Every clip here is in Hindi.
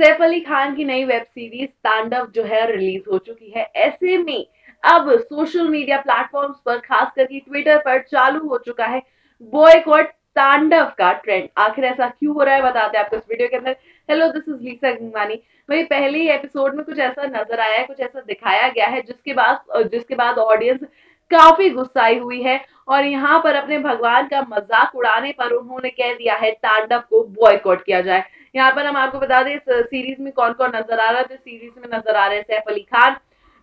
सैफ अली खान की नई वेब सीरीज़ तांडव जो है रिलीज़ हो चुकी है। ऐसे में अब सोशल मीडिया प्लेटफॉर्म्स पर, खास करके ट्विटर पर चालू हो चुका है बॉयकॉट तांडव का ट्रेंड। आखिर ऐसा क्यों हो रहा है बताते हैं आपको इस वीडियो के अंदर। Hello this is Lisa Gangwani वही पहले ही एपिसोड में कुछ ऐसा नज़र आया है, कुछ ऐसा दिखाया गया है, जिसके बाद जिसके बाद ऑडियंस काफ़ी गुस्साई हुई है और यहाँ पर अपने भगवान का मज़ाक उड़ाने पर उन्होंने कह दिया है तांडव को बॉयकॉट किया जाए। यहाँ पर हम आपको बता दें, इस सीरीज़ में कौन कौन नज़र आ रहा है तो सीरीज़ में नज़र आ रहे हैं, सैफ अली खान।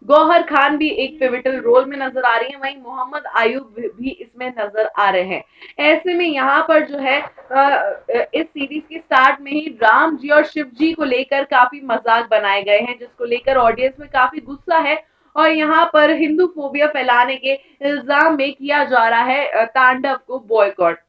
गौहर खान भी एक पिविटल रोल में नज़र आ रही है, वहीं मोहम्मद आयुब भी इसमें नज़र आ रहे हैं। ऐसे में यहाँ पर जो है इस सीरीज़ के स्टार्ट में ही राम जी और शिव जी को लेकर काफ़ी मज़ाक बनाए गए हैं, जिसको लेकर ऑडियंस में काफ़ी गुस्सा है और यहाँ पर हिंदू फोबिया फैलाने के इल्ज़ाम में किया जा रहा है तांडव को बॉयकॉट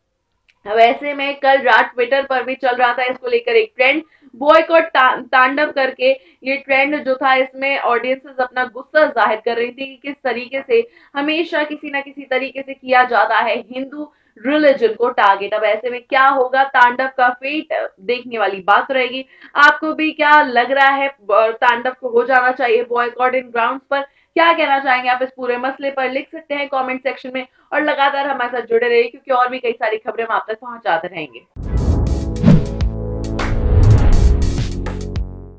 वैसे में कल रात ट्विटर पर भी चल रहा था इसको लेकर एक ट्रेंड बॉयकॉट ता, तांडव करके ये ट्रेंड जो था इसमें ऑडियंसेस अपना गुस्सा ज़ाहिर कर रही थी कि किस तरीके से हमेशा किसी ना किसी तरीके से किया जाता है हिंदू रिलीजन को टारगेट अब ऐसे में क्या होगा? तांडव का फेट देखने वाली बात रहेगी। आपको भी क्या लग रहा है? तांडव को हो जाना चाहिए बॉयकॉट इन ग्राउंड पर। क्या कहना चाहेंगे आप इस पूरे मसले पर? लिख सकते हैं कमेंट सेक्शन में और लगातार हमारे साथ जुड़े रहिए, क्योंकि और भी कई सारी खबरें हम आप तक पहुंचाते रहेंगे।